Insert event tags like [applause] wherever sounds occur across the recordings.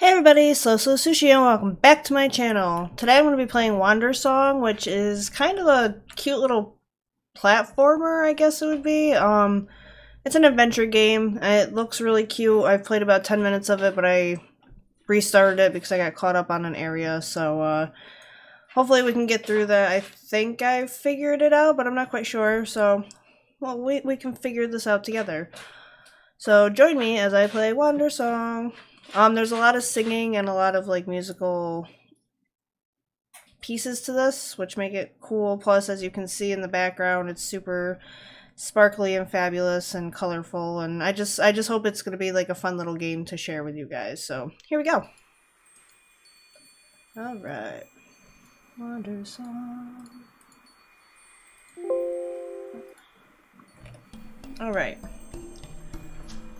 Hey everybody, SoSlowSushi and welcome back to my channel. Today I'm going to be playing Wandersong, which is kind of a cute little platformer, I guess it would be. Um, It's an adventure game. It looks really cute. I've played about 10 minutes of it, but I restarted it because I got caught up on an area, so uh, hopefully we can get through that. I think I figured it out, but I'm not quite sure, so well, we, we can figure this out together. So join me as I play Wandersong. Um, there's a lot of singing and a lot of like musical pieces to this, which make it cool. Plus, as you can see in the background, it's super sparkly and fabulous and colorful. And I just, I just hope it's gonna be like a fun little game to share with you guys. So here we go. All right, Wandersong. All right.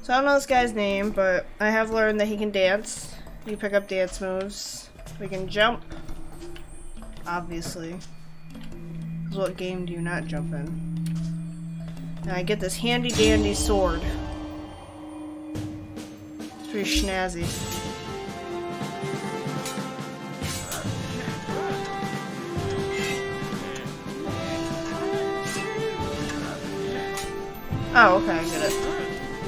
So I don't know this guy's name, but I have learned that he can dance. You pick up dance moves. We can jump. Obviously. Because what game do you not jump in? And I get this handy dandy sword. It's pretty snazzy. Oh, okay.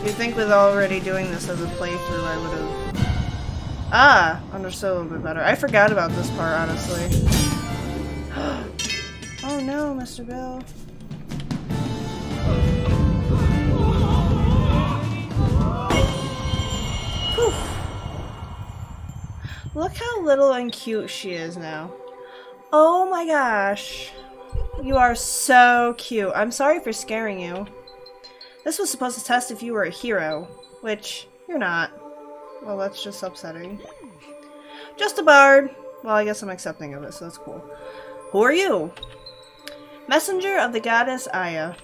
You'd think with already doing this as a playthrough, I would have... Ah! Understood a little bit better. I forgot about this part, honestly. [gasps] oh no, Mr. Bill. Look how little and cute she is now. Oh my gosh. You are so cute. I'm sorry for scaring you. This was supposed to test if you were a hero, which you're not. Well, that's just upsetting. Just a bard. Well, I guess I'm accepting of it, so that's cool. Who are you? Messenger of the goddess Eya.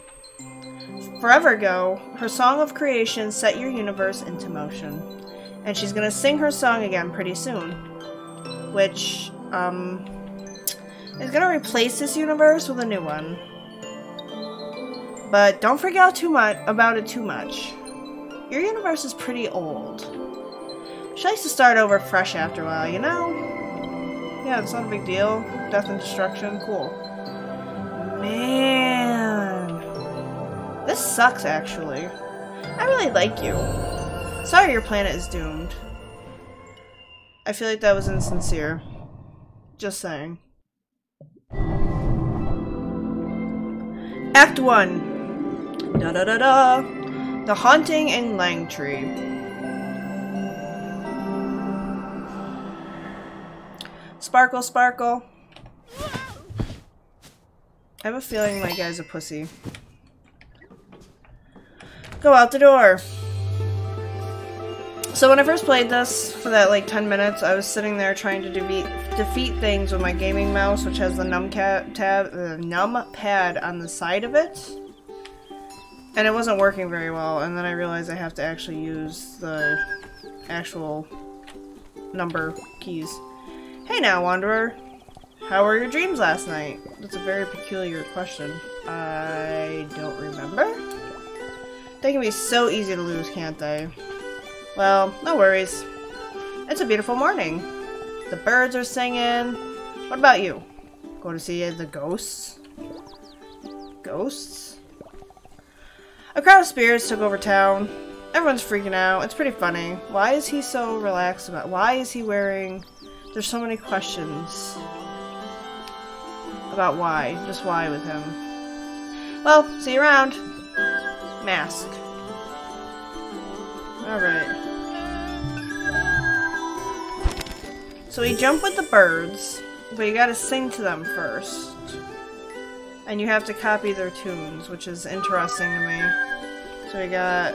Forever ago, her song of creation set your universe into motion. And she's gonna sing her song again pretty soon. Which, um, is gonna replace this universe with a new one. But don't freak out too much about it too much. Your universe is pretty old. She likes to start over fresh after a while, you know? Yeah, it's not a big deal. Death and destruction, cool. Man. This sucks, actually. I really like you. Sorry your planet is doomed. I feel like that was insincere. Just saying. Act 1. Da da da da. The Haunting in Langtree. Sparkle, sparkle. I have a feeling my guy's a pussy. Go out the door. So when I first played this, for that like 10 minutes, I was sitting there trying to defeat, defeat things with my gaming mouse, which has the numcat tab, the num pad on the side of it. And it wasn't working very well, and then I realized I have to actually use the actual number keys. Hey now, Wanderer. How were your dreams last night? That's a very peculiar question. I don't remember. They can be so easy to lose, can't they? Well, no worries. It's a beautiful morning. The birds are singing. What about you? Going to see the ghosts? Ghosts? A crowd of spirits took over town. Everyone's freaking out. It's pretty funny. Why is he so relaxed about Why is he wearing... There's so many questions about why. Just why with him. Well, see you around. Mask. Alright. So we jump with the birds, but you gotta sing to them first. And you have to copy their tunes, which is interesting to me. We got...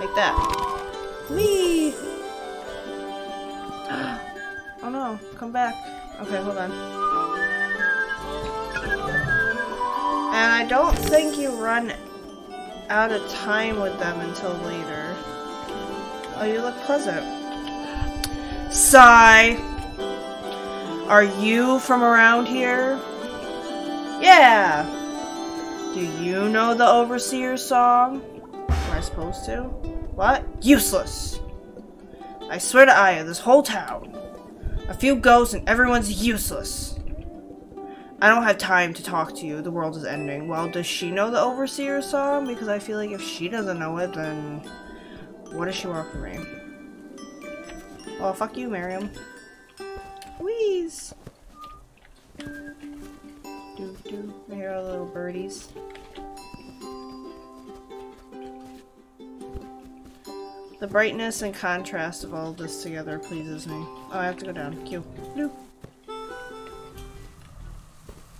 Like that. Whee! [gasps] oh no, come back. Okay, hold on. And I don't think you run out of time with them until later. Oh, you look pleasant. Sigh. Are you from around here? Yeah. Do you know the Overseer song? Am I supposed to? What? Useless. I swear to Eya, this whole town. A few ghosts and everyone's useless. I don't have time to talk to you. The world is ending. Well, does she know the Overseer song? Because I feel like if she doesn't know it, then what does she want from me? Well, fuck you, Miriam. Wheeze! I hear all the little birdies. The brightness and contrast of all this together pleases me. Oh, I have to go down. Q. Bloop.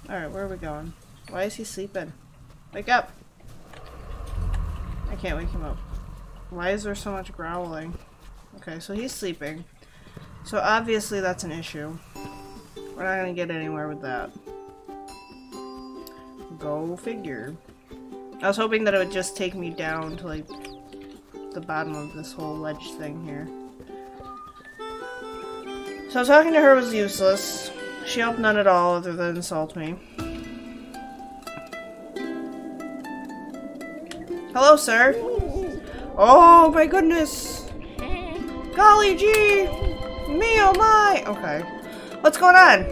Alright, where are we going? Why is he sleeping? Wake up! I can't wake him up. Why is there so much growling? Okay, so he's sleeping. So obviously that's an issue. We're not gonna get anywhere with that. Go figure. I was hoping that it would just take me down to like the bottom of this whole ledge thing here. So talking to her was useless. She helped none at all other than insult me. Hello, sir. Oh my goodness. Golly gee. Me oh my. Okay. What's going on?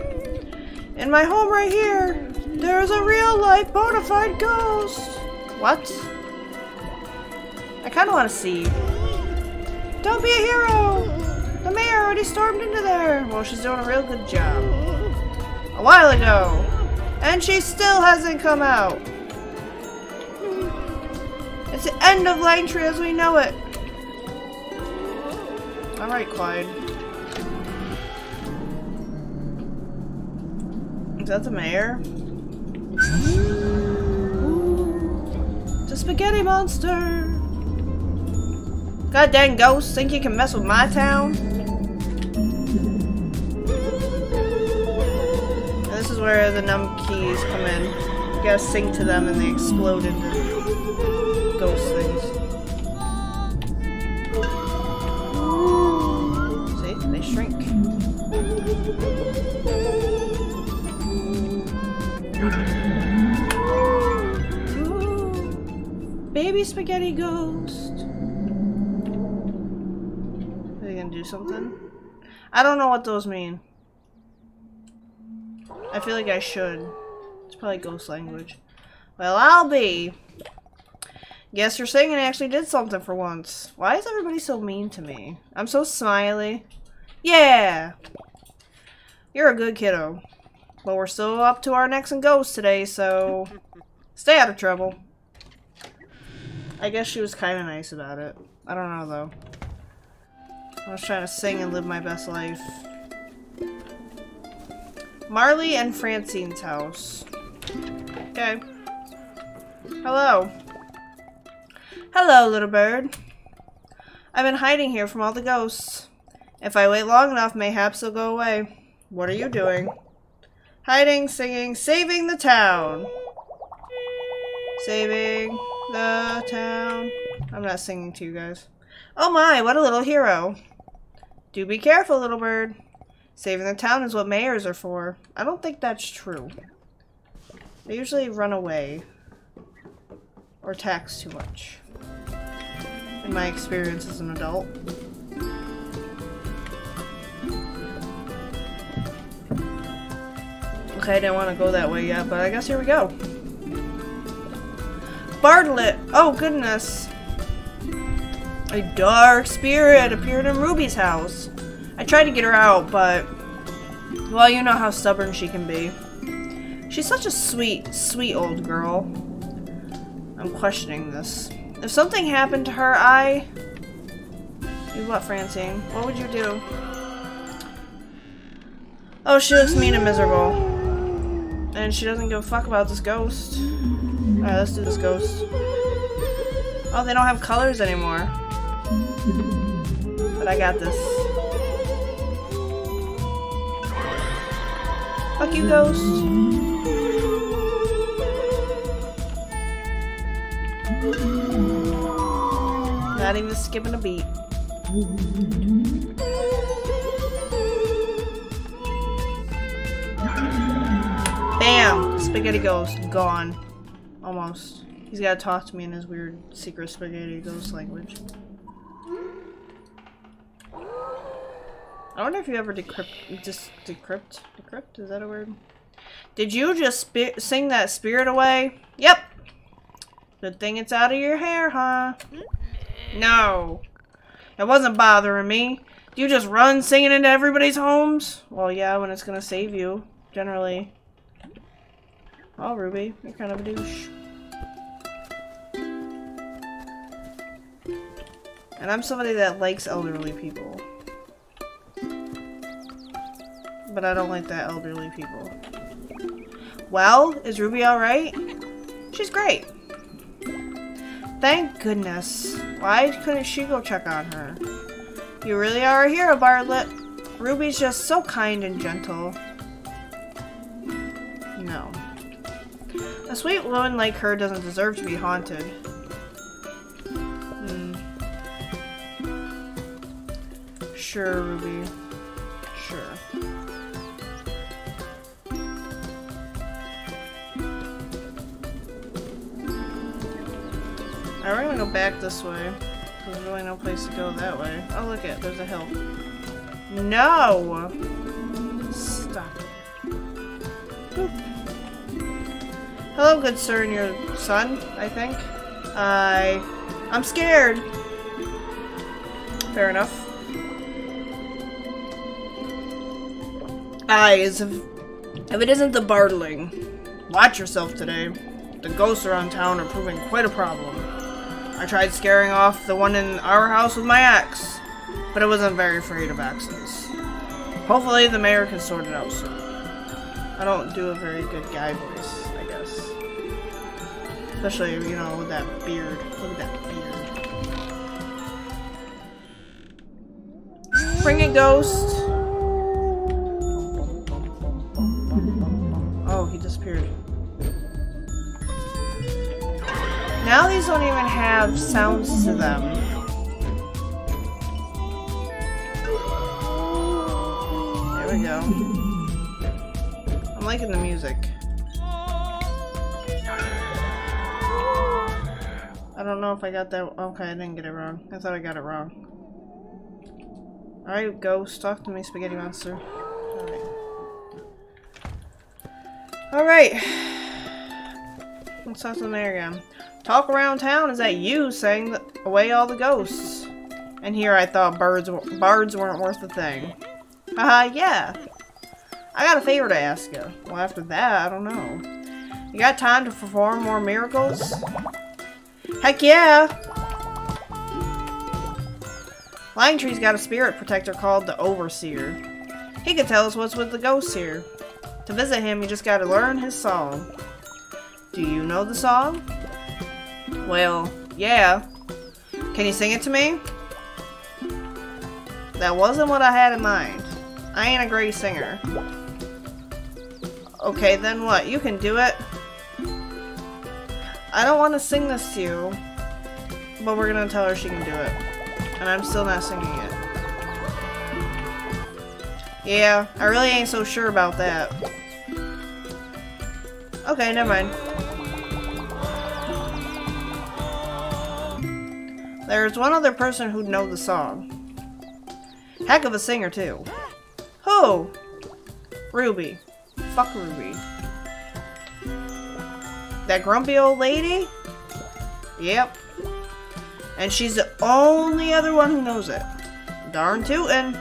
In my home right here, there's a real life bona fide ghost. What? I kind of want to see. Don't be a hero! The mayor already stormed into there. Well, she's doing a real good job. A while ago. And she still hasn't come out. It's the end of Langtree as we know it. Alright, Clyde. Is that the mayor? The spaghetti monster! God dang ghosts, think you can mess with my town? And this is where the numb keys come in. You gotta sing to them and they explode into ghost things. Spaghetti ghost. Are they gonna do something? I don't know what those mean. I feel like I should. It's probably ghost language. Well, I'll be. Guess your singing actually did something for once. Why is everybody so mean to me? I'm so smiley. Yeah! You're a good kiddo. But we're still up to our necks in ghosts today, so stay out of trouble. I guess she was kind of nice about it. I don't know, though. I was trying to sing and live my best life. Marley and Francine's house. Okay. Hello. Hello, little bird. I've been hiding here from all the ghosts. If I wait long enough, mayhaps they'll go away. What are you doing? Hiding, singing, saving the town. Saving the town. I'm not singing to you guys. Oh my, what a little hero. Do be careful, little bird. Saving the town is what mayors are for. I don't think that's true. They usually run away. Or tax too much. In my experience as an adult. Okay, I didn't want to go that way yet, but I guess here we go. Bartlett! Oh, goodness. A dark spirit appeared in Ruby's house. I tried to get her out, but... Well, you know how stubborn she can be. She's such a sweet, sweet old girl. I'm questioning this. If something happened to her, I... You what, Francine? What would you do? Oh, she looks mean and miserable. And she doesn't give a fuck about this ghost. Alright, let's do this ghost. Oh, they don't have colors anymore. But I got this. Fuck you, ghost. Not even skipping a beat. Bam! Spaghetti ghost. Gone. Almost. He's gotta talk to me in his weird secret spaghetti ghost language. I wonder if you ever decrypt- just decrypt? Decrypt? Is that a word? Did you just sing that spirit away? Yep! Good thing it's out of your hair, huh? No. It wasn't bothering me. Do you just run singing into everybody's homes? Well, yeah, when it's gonna save you, generally. Oh, Ruby, you're kind of a douche. And I'm somebody that likes elderly people. But I don't like that elderly people. Well, is Ruby alright? She's great. Thank goodness. Why couldn't she go check on her? You really are a hero, Bartlett. Ruby's just so kind and gentle. A sweet woman like her doesn't deserve to be haunted. Hmm. Sure, Ruby. Sure. Alright, we're gonna go back this way. There's really no place to go that way. Oh, look at there's a hill. No! Hello, good sir and your son, I think. I... I'm scared! Fair enough. Eyes, if, if it isn't the Bartling, watch yourself today. The ghosts around town are proving quite a problem. I tried scaring off the one in our house with my axe, but I wasn't very afraid of axes. Hopefully the mayor can sort it out soon. I don't do a very good guy voice. Especially, you know, with that beard. Look at that beard. Bring a ghost. Oh, he disappeared. Now these don't even have sounds to them. There we go. I'm liking the music. Don't know if I got that. Okay, I didn't get it wrong. I thought I got it wrong. Alright, ghost, talk to me, spaghetti monster. Alright. Alright. Let's talk to the mayor again. Talk around town is that you sang away all the ghosts. And here I thought birds bards weren't worth a thing. Haha, yeah. I got a favor to ask you. Well, after that, I don't know. You got time to perform more miracles? Heck yeah! Langtree's got a spirit protector called the Overseer. He can tell us what's with the ghosts here. To visit him, you just gotta learn his song. Do you know the song? Well, yeah. Can you sing it to me? That wasn't what I had in mind. I ain't a great singer. Okay, then what? You can do it. I don't want to sing this to you, but we're gonna tell her she can do it. And I'm still not singing it. Yeah, I really ain't so sure about that. Okay, never mind. There's one other person who'd know the song. Heck of a singer, too. Who? Ruby. Fuck Ruby. That grumpy old lady? Yep. And she's the only other one who knows it. Darn tootin'.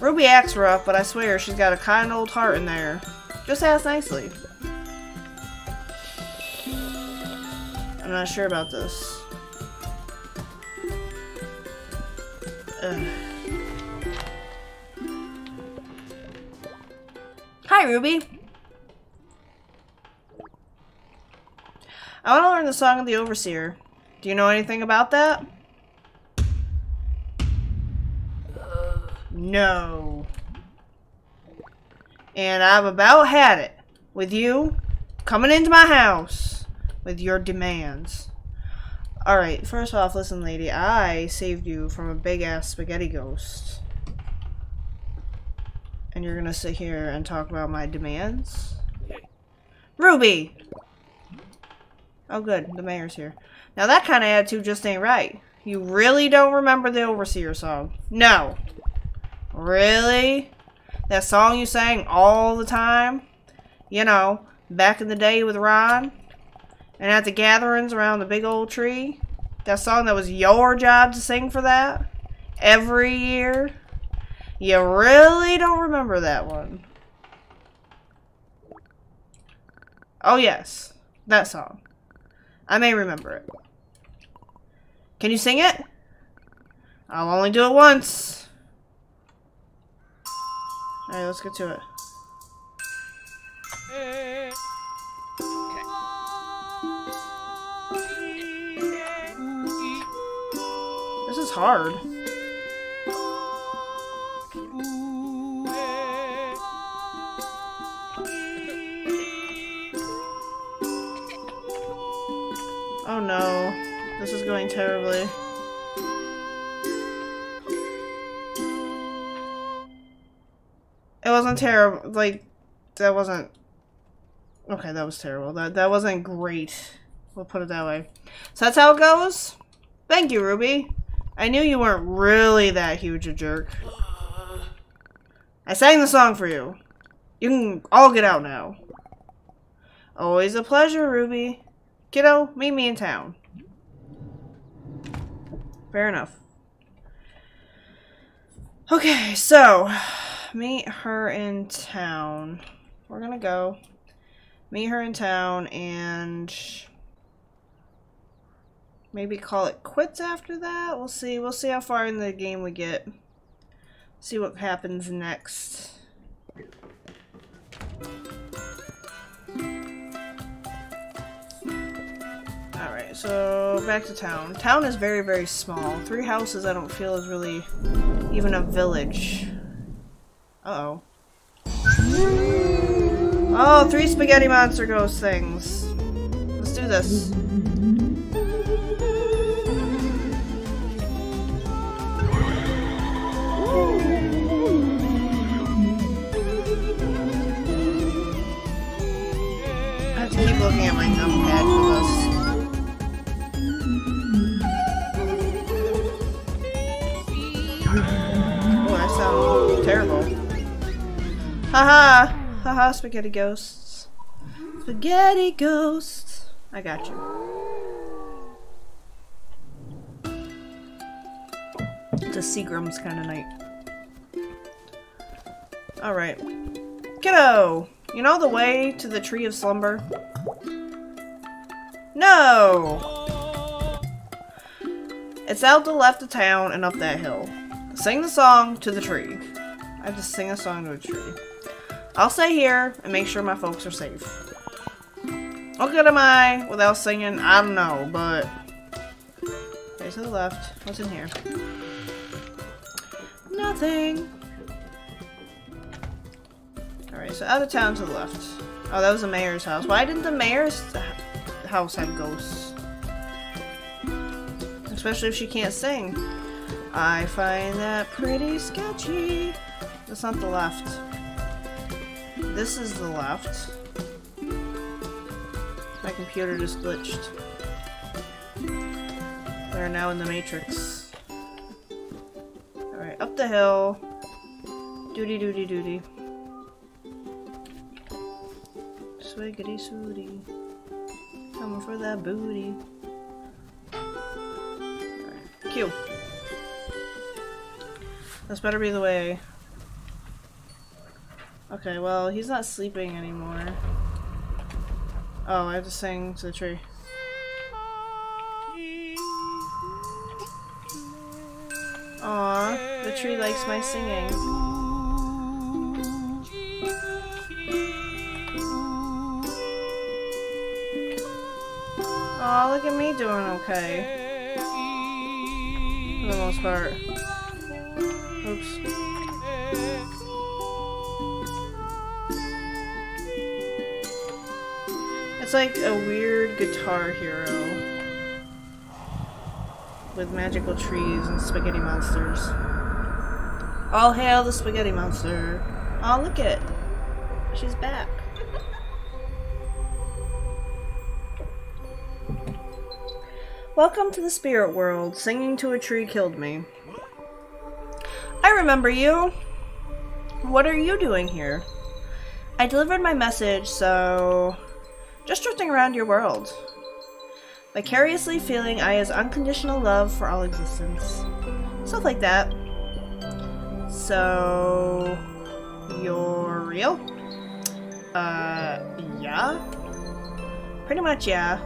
Ruby acts rough, but I swear she's got a kind old heart in there. Just ask nicely. I'm not sure about this. Hi, Ruby. I want to learn the Song of the Overseer. Do you know anything about that? Uh. No. And I've about had it with you coming into my house with your demands. Alright, first off, listen, lady. I saved you from a big-ass spaghetti ghost. And you're gonna sit here and talk about my demands? Ruby! Oh, good. The mayor's here. Now, that kind of attitude just ain't right. You really don't remember the Overseer song? No. Really? That song you sang all the time? You know, back in the day with Ron? And at the gatherings around the big old tree? That song that was your job to sing for that? Every year? You really don't remember that one. Oh yes, that song. I may remember it. Can you sing it? I'll only do it once. Alright, let's get to it. This is hard. This is going terribly. It wasn't terrible, like, that wasn't, okay, that was terrible. That, that wasn't great. We'll put it that way. So that's how it goes? Thank you, Ruby. I knew you weren't really that huge a jerk. I sang the song for you. You can all get out now. Always a pleasure, Ruby. Kiddo, meet me in town. Fair enough. Okay, so meet her in town. We're gonna go meet her in town and maybe call it quits after that. We'll see. We'll see how far in the game we get. See what happens next. So back to town. Town is very, very small. Three houses I don't feel is really even a village. Uh oh Oh, three spaghetti monster ghost things. Let's do this. Haha! Haha, spaghetti ghosts. Spaghetti ghosts. I got you. It's a Seagram's kind of night. Alright. Kiddo! You know the way to the Tree of Slumber? No! It's out the left of town and up that hill. Sing the song to the tree. I have to sing a song to a tree. I'll stay here and make sure my folks are safe. How good am I without singing? I don't know, but... Okay, to the left. What's in here? Nothing. Alright, so out of town to the left. Oh, that was the mayor's house. Why didn't the mayor's house have ghosts? Especially if she can't sing. I find that pretty sketchy. That's not the left. This is the left. My computer just glitched. We're now in the Matrix. Alright, up the hill. Doody doody doody. Swiggity swooty. Coming for that booty. Alright, Q. This better be the way. Okay, well, he's not sleeping anymore. Oh, I have to sing to the tree. Aw, the tree likes my singing. Aw, look at me doing okay. For the most part. Oops. It's like a weird guitar hero. With magical trees and spaghetti monsters. All hail the spaghetti monster. Oh, look it. She's back. Welcome to the spirit world. Singing to a tree killed me. I remember you. What are you doing here? I delivered my message, so... Just drifting around your world. Vicariously feeling Eya's unconditional love for all existence. Stuff like that. So... You're real? Uh, yeah? Pretty much, yeah.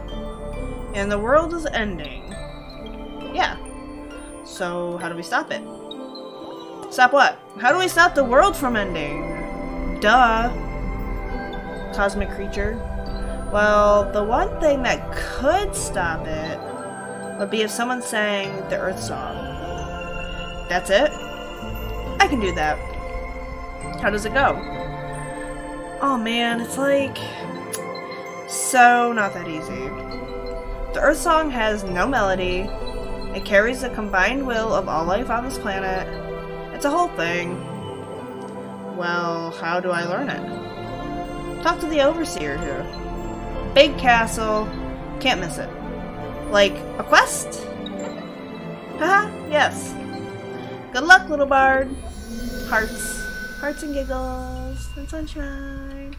And the world is ending. Yeah. So, how do we stop it? Stop what? How do we stop the world from ending? Duh. Cosmic creature. Well, the one thing that could stop it would be if someone sang the Earth Song. That's it? I can do that. How does it go? Oh man, it's like... So not that easy. The Earth Song has no melody. It carries the combined will of all life on this planet. It's a whole thing. Well, how do I learn it? Talk to the Overseer here. Big castle. Can't miss it. Like, a quest? Haha, yes. Good luck, little bard. Hearts. Hearts and giggles. And sunshine.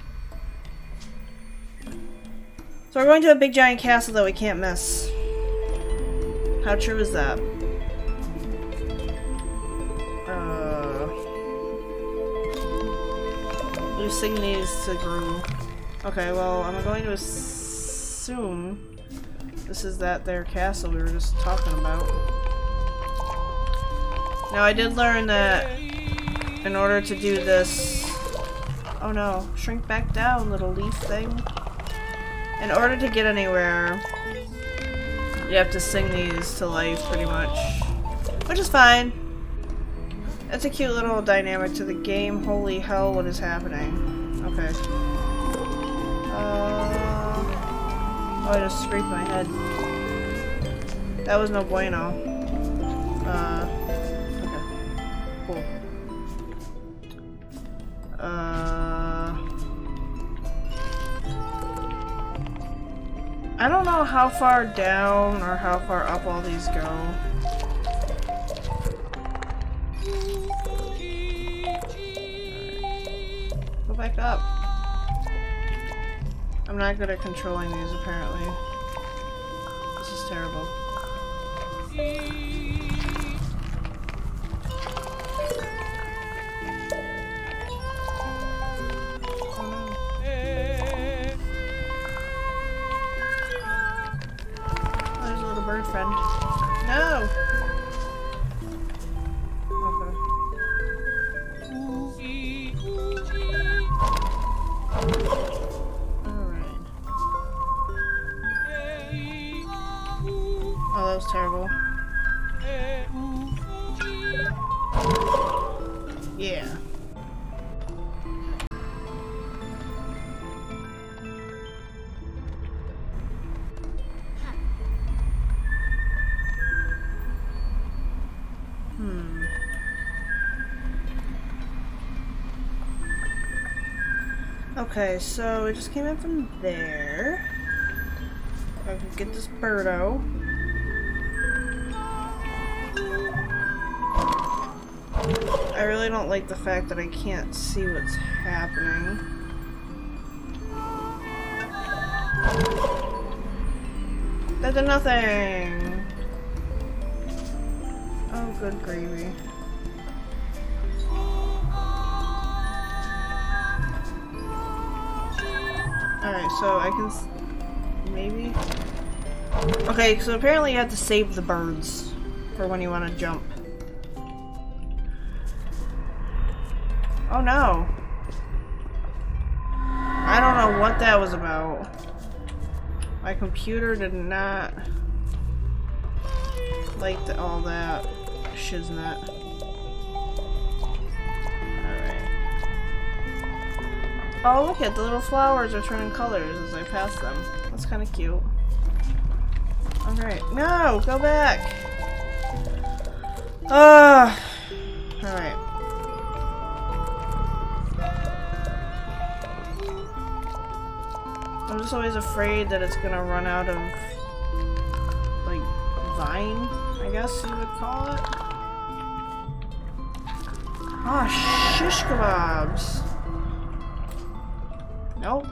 So we're going to a big giant castle that we can't miss. How true is that? Uh, these to Gru. Okay, well, I'm going to assume this is that their castle we were just talking about. Now, I did learn that in order to do this... Oh no, shrink back down, little leaf thing. In order to get anywhere, you have to sing these to life, pretty much. Which is fine. It's a cute little dynamic to the game. Holy hell, what is happening? Okay. Uh, oh, I just scraped my head. That was no bueno. Uh, okay. Cool. Uh... I don't know how far down or how far up all these go. Go back up. I'm not good at controlling these apparently. This is terrible. Okay, so we just came in from there. I can get this birdo. I really don't like the fact that I can't see what's happening. That did nothing! Oh, good gravy. Alright, so I can maybe? Okay, so apparently you have to save the birds for when you want to jump. Oh no. I don't know what that was about. My computer did not like the, all that shiznit. Oh, look at the little flowers are turning colors as I pass them. That's kind of cute. Alright. No! Go back! Ah! Alright. I'm just always afraid that it's gonna run out of, like, vine, I guess you would call it. Ah, shish kebabs. Nope.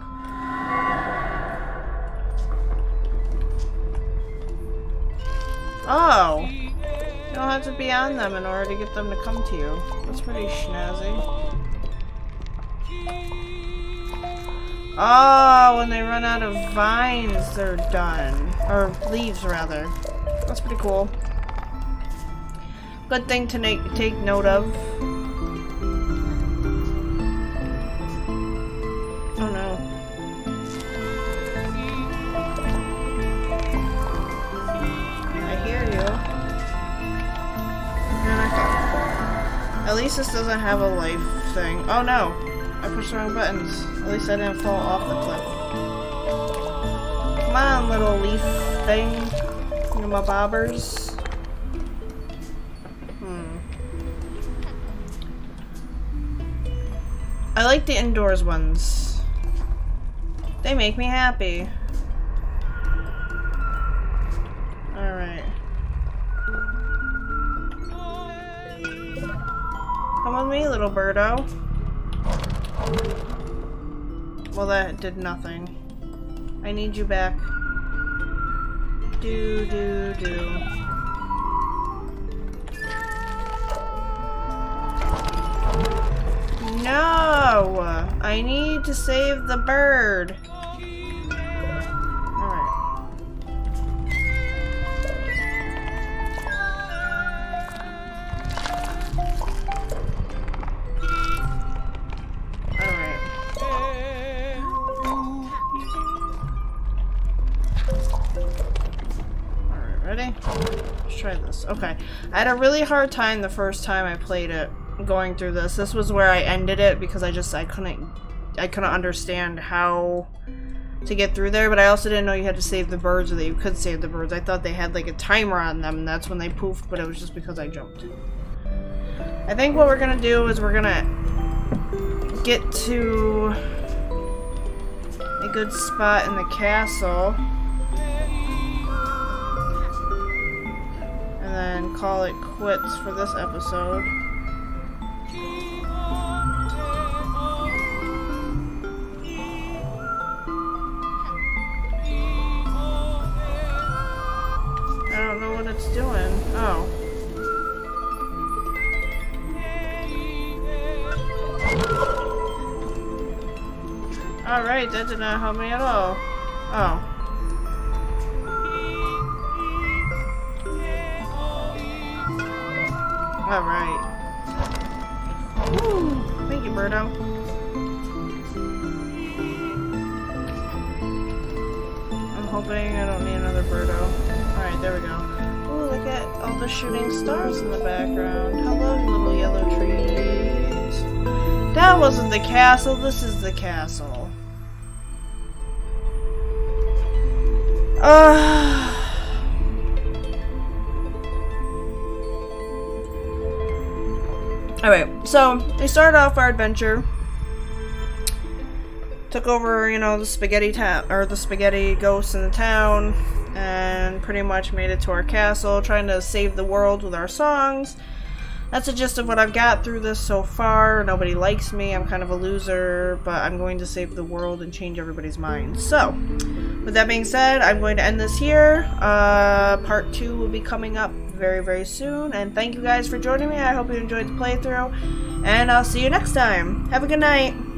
Oh! You don't have to be on them in order to get them to come to you. That's pretty snazzy. Oh, when they run out of vines, they're done. Or leaves, rather. That's pretty cool. Good thing to take note of. At least this doesn't have a life thing. Oh no! I pushed the wrong buttons. At least I didn't fall off the cliff. Come on, little leaf thing. You my bobbers. Hmm. I like the indoors ones. They make me happy. Little birdo. Well, that did nothing. I need you back. Do, do, do. No! I need to save the bird. I had a really hard time the first time I played it going through this. This was where I ended it because I just I couldn't I couldn't understand how to get through there, but I also didn't know you had to save the birds or that you could save the birds. I thought they had like a timer on them and that's when they poofed, but it was just because I jumped. I think what we're gonna do is we're gonna get to a good spot in the castle. And then call it quits for this episode. I don't know what it's doing. Oh. Alright, that did not help me at all. Oh. Alright. Thank you, Birdo. I'm hoping I don't need another Birdo. Alright, there we go. Ooh, look at all the shooting stars in the background. Hello, little yellow trees. That wasn't the castle, this is the castle. Ah. Alright, so we started off our adventure. Took over, you know, the spaghetti town or the spaghetti ghosts in the town and pretty much made it to our castle, trying to save the world with our songs. That's the gist of what I've got through this so far. Nobody likes me, I'm kind of a loser, but I'm going to save the world and change everybody's mind. So, with that being said, I'm going to end this here. Uh, part 2 will be coming up very, very soon. And thank you guys for joining me. I hope you enjoyed the playthrough. And I'll see you next time. Have a good night.